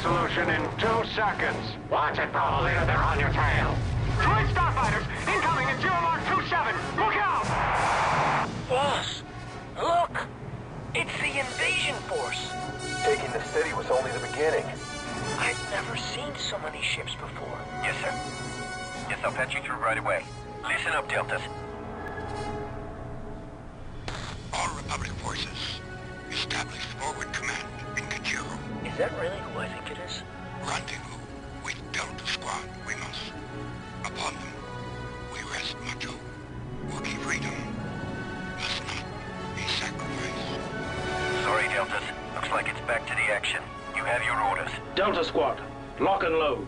Solution in two seconds. Watch it, Paul. Leader, they're on your tail. Twin starfighters incoming at Zero Mark 27. Look out! Boss, look! It's the invasion force. Taking the city was only the beginning. I've never seen so many ships before. Yes, sir. Yes, I'll patch you through right away. Listen up, Deltas. All Republic forces, establish forward command in Kachirho. Is that really who I think it is? Rendezvous with Delta Squad, we must. Upon them, we rest Macho. Wookiee freedom must not be sacrificed. Sorry, Deltas. Looks like it's back to the action. You have your orders. Delta Squad, lock and load.